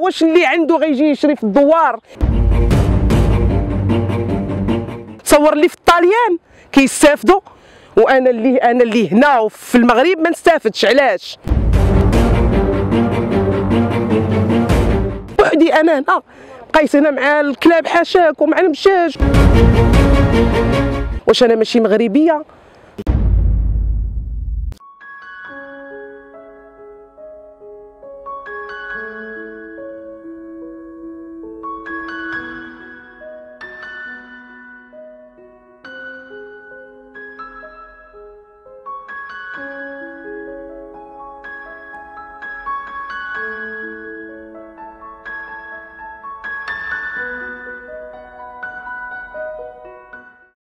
واش اللي عنده غيجي يشري في الدوار؟ تصور لي في الطاليان كيستافدوا؟ وأنا اللي أنا اللي هنا وفي المغرب ما نستافدش علاش؟ وحدي أنا هنا بقيت هنا مع الكلاب حاشاك ومع المشاج. واش أنا ماشي مغربية؟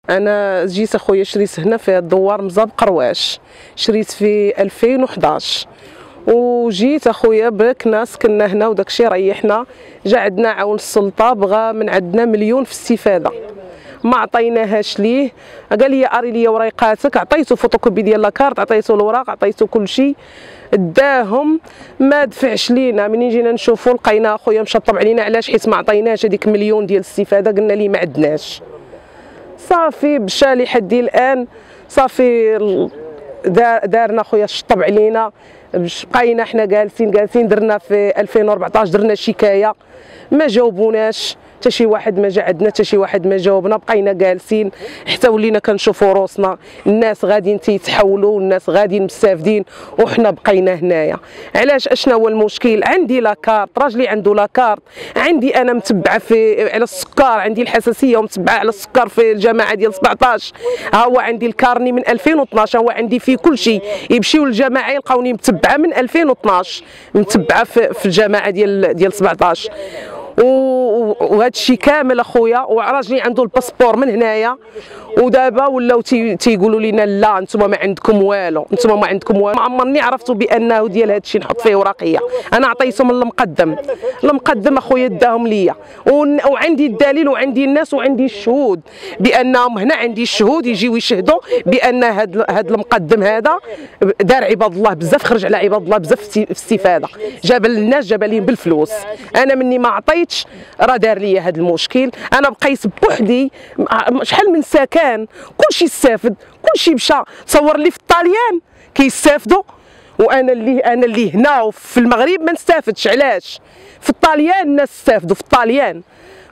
أنا جيت أخويا شريت هنا في الدوار مزاب قرواش شريت في 2011 وجيت أخويا بكنا سكننا هنا وداكشي ريحنا جا عندنا عون السلطة بغى من عندنا مليون في الاستفادة. ما عطيناهاش ليه. قال لي أري لي وريقاتك عطيته فوتوكوبي ديال la carte عطيته الوراق عطيته كل شيء داهم ما دفعش لينا. منين جينا نشوفوا لقينا أخويا مشطب علينا علاش؟ حيت ما عطيناش هذيك مليون ديال الاستفادة قلنا ليه ما عندناش. صافي مشى لحد الآن صافي دارنا خويا شطب علينا بقينا حنا جالسين جالسين درنا في 2014 درنا شكاية. ما جاوبوناش. حتى شي واحد ما جا عندنا حتى شي واحد ما جاوبنا. بقينا جالسين. حتى ولينا كنشوفوا روسنا. الناس غاديين تيتحولوا الناس غاديين مستافدين. وحنا بقينا هنايا. علاش؟ أشنا هو المشكل؟ عندي لاكارت راجلي عنده لاكارت عندي أنا متبعة في على السكر. عندي الحساسية ومتبعة على السكر في الجماعه ديال 17 ها هو عندي الكارني من 2012 هو عندي فيه كل شيء. يمشيو للجماعة يلقاوني متبعه من 2012 متبعه في, في الجماعة ديال ديال 17 وهذا الشيء كامل أخويا وراجلي عنده الباسبور من هنايا. ودابا ولاو تيقولوا لنا لا أنتم ما عندكم والو أنتم ما عندكم والو. ما عمرني عرفتوا بأنه ديال هذا الشيء نحط فيه ورقية. أنا عطيتهم المقدم. المقدم أخويا داهم ليا. وعندي الدليل وعندي الناس وعندي الشهود. بأنهم هنا عندي الشهود يجيو يشهدوا بأن هذا المقدم هذا دار عباد الله بزاف خرج على عباد الله بزاف في استفاده جاب الناس جاب لهم بالفلوس. أنا مني ما عطيتش راه دار لي هذا المشكل. أنا بقيت بوحدي. شحال من سكن كلشي استافد كلشي مشى تصور لي في الطاليان كيستافدوا وأنا اللي أنا اللي هنا وفي المغرب ما نستافدش. علاش؟ في الطاليان الناس استافدوا في الطاليان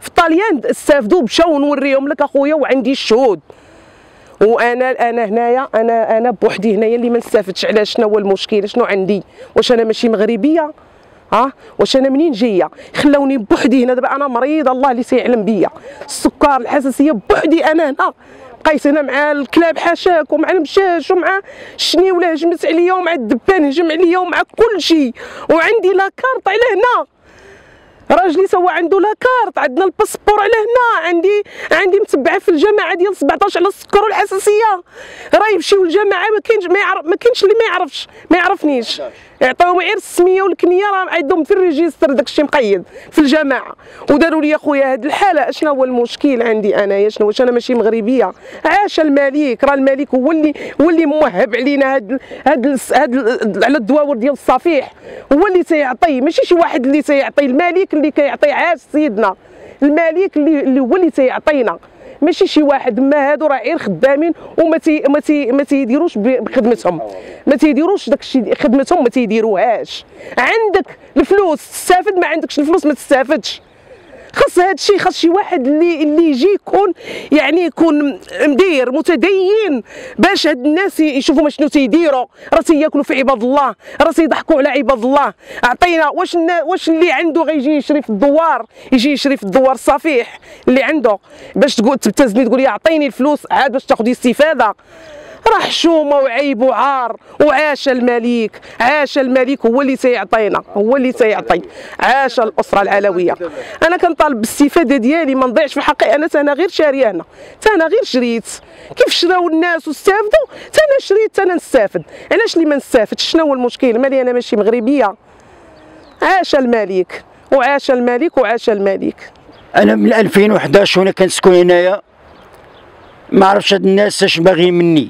في الطاليان استافدوا مشاو نوريهم لك أخويا وعندي الشهود. وأنا أنا هنايا أنا أنا بوحدي هنايا اللي ما نستافدش. علاش؟ شنو هو المشكل؟ شنو عندي؟ واش أنا ماشي مغربية؟ ها؟ واش أنا منين جاية؟ خلاوني بوحدي هنا. دابا أنا مريضة الله اللي سيعلم بيا. السكر الحساسية بوحدي أنا هنا. بقيت هنا مع الكلاب حاشاك ومع المشاش ومع الشنيوله هجمت عليا ومع الدبان هجم عليا ومع كل شيء وعندي la carte على هنا. راجلي سوا عنده la carte عندنا ال passeport على هنا. عندي عندي متبعه في الجماعه ديال 17 على السكر والحساسية. راه يمشيو الجماعه ما كاينش ما كاينش اللي ما يعرفش ما يعرفنيش. يعطيوهم غير السميه والكنية راه عندهم في ال registre داكشي مقيد في الجماعه وداروا لي اخويا هذه الحالة شنو هو المشكل عندي انايا شنو واش أنا ماشي مغربية؟ عاش الملك راه الملك هو اللي هو اللي موهب علينا هاد هاد هاد على الدواور ديال الصفيح. هو اللي تيعطي ماشي شي واحد اللي تيعطي الملك اللي كيعطي عاش سيدنا. الملك اللي هو اللي تيعطينا ماشي شي واحد ما هادو راه غير خدامين وما تي ما تي ما تيديروش بخدمتهم. ما تيديروش داك الشيء خدمتهم ما تيديروهاش. عندك الفلوس تستافد ما عندكش الفلوس ما تستافدش. خاص هذا الشيء خاص شي واحد اللي اللي يجي يكون يعني يكون مدير متدين باش هاد الناس يشوفوا شنو تيديروا راه تياكلوا في عباد الله راه تيضحكوا على عباد الله. أعطينا واش واش اللي عنده غيجي يشري في الدوار يجي يشري في الدوار الصفيح اللي عنده. باش تقول تبتزني تقول لي أعطيني الفلوس عاد باش تاخذي استفادة. راه حشومه وعيب وعار وعاش الملك عاش الملك هو اللي سيعطينا هو اللي سيعطي عاش الأسرة العلوية. أنا كنطالب بالاستفادة ديالي ما نضيعش في حقي أنا أنا غير شاريه هنا أنا غير شريت. كيف شراو الناس واستافدوا؟ أنا شريت أنا نستافد. علاش اللي ما نستافدش؟ شنو هو المشكل؟ مالي أنا ماشي مغربية. عاش الملك وعاش الملك وعاش الملك. أنا من 2011 وأنا كنسكن هنايا ما عرفتش هاد الناس اش باغيين مني.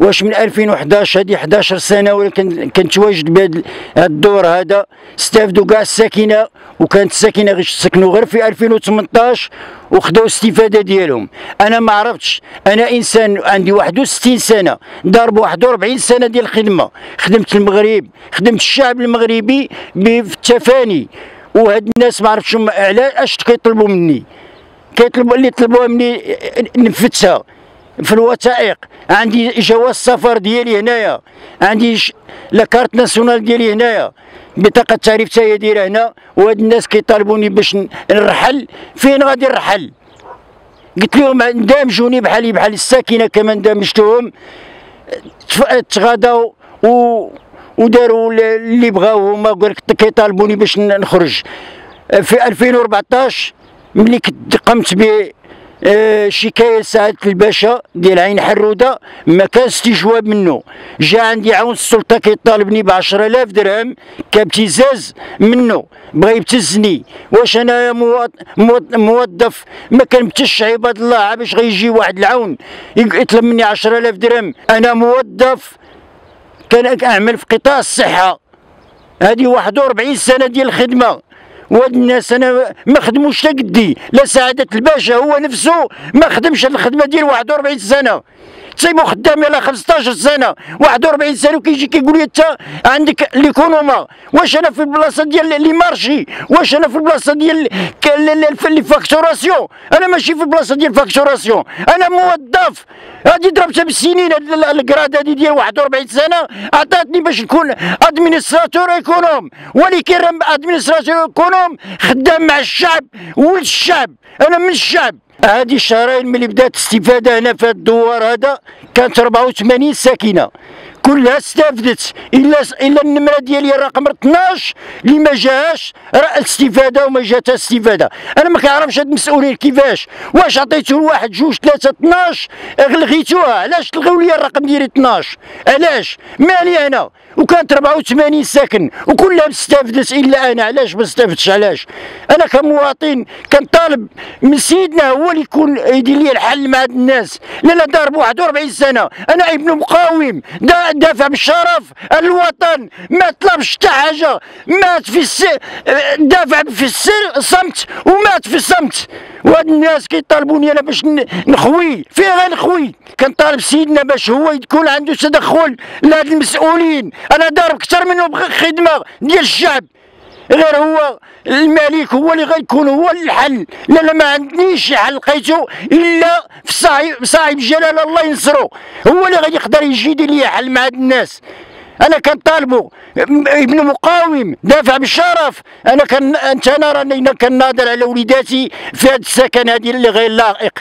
واش من 2011 هذه 11 سنة ولا كنت واجد بهذا الدور هذا. استافدوا كاع الساكنة وكانت الساكنة غير سكنوا غير في 2018 وخداو الاستفادة ديالهم. أنا ما عرفتش. أنا إنسان عندي 61 سنة ضارب 41 سنة ديال الخدمة. خدمت المغرب خدمت الشعب المغربي بالتفاني. وهاد الناس ما عرفتش علاش أش كيطلبوا مني. كيطلبوا اللي طلبوها مني نفذتها في الوثائق. عندي جواز السفر ديالي هنايا. عندي ش... لاكارت ناسيونال ديالي هنايا. بطاقة التعريف تاهي دايره هنا وهاد الناس كيطالبوني باش نرحل. فين غادي نرحل؟ قلت لهم دامجوني بحالي بحال الساكنة كمان دامجتهم. تغاداو و وداروا اللي بغاو هما قال كيطالبوني باش نخرج. في 2014 ملي كنت قمت ب شكاية لسعاده الباشا ديال عين حرودة. ما كان استجواب منه. جا عندي عون السلطة كيطالبني ب 10000 درهم كابتزاز منه. بغا يبتزني. واش أنا موظف؟ ما كنبتش عباد الله باش غيجي واحد العون يطلب مني 10000 درهم. أنا موظف. كان أعمل في قطاع الصحة. هذه 41 سنة ديال الخدمة. وهاد الناس أنا ما خدموش قدي. لا سعادة الباشا هو نفسه ما خدمش الخدمة ديال 41 سنة. تسيبو خدام يلاه 15 سنة. 41 سنة وكيجي كيقول لي أنت عندك l'économat واش أنا في البلاصة ديال les marchés؟ واش أنا في البلاصة ديال les facturations؟ أنا ماشي في البلاصة ديال facturation. أنا موظف. هادي ضربتها بالسنين ال grade هادي ديال 41 سنة. عطاتني باش نكون administrateur économe. ولكن administrateur économe خدام مع الشعب ولد الشعب أنا من الشعب. هذه الشهرين ملي بدات الاستفادة هنا في الدوار هذا كانت 84 ساكنة. كلها استفدت إلا إلا النمرة ديالي الرقم 12 اللي ما جاش راه الاستفاده وما جات الاستفاده أنا ما كنعرفش هاد المسؤولين كيفاش. واش عطيتو لواحد جوج ثلاثة 12 لغيتوها علاش تلغيو لي الرقم ديالي 12 علاش؟ مالي أنا؟ وكانت 84 ساكن وكلها استفدت إلا أنا. علاش ما استفدتش علاش؟ أنا كمواطن كنطالب من سيدنا هو اللي يكون يدير لي الحل مع هاد الناس. لا لا ضارب 41 سنة. أنا ابن مقاوم. دافع بالشرف الوطن. ما طلبش حتى حاجة. مات في الس... دافع في السر صمت ومات في الصمت. وهاد الناس كيطالبوني أنا باش نخوي. فين غنخوي كنطالب سيدنا باش هو يكون عنده تدخل لهاد المسؤولين. أنا ضارب أكثر منه خدمة ديال الشعب. غير هو الملك هو اللي غيكون هو الحل. لا ما عندنيش حل لقيتو إلا في صاحب صاحب جلال الله ينصرو. هو اللي غادي يقدر يجي يدير لي حل مع هاد الناس. أنا كنطالبو. ابن مقاوم دافع بالشرف. أنا كان أنت أنا راني كنناظر على وليداتي في هذا السكن هذه اللي غير لائق.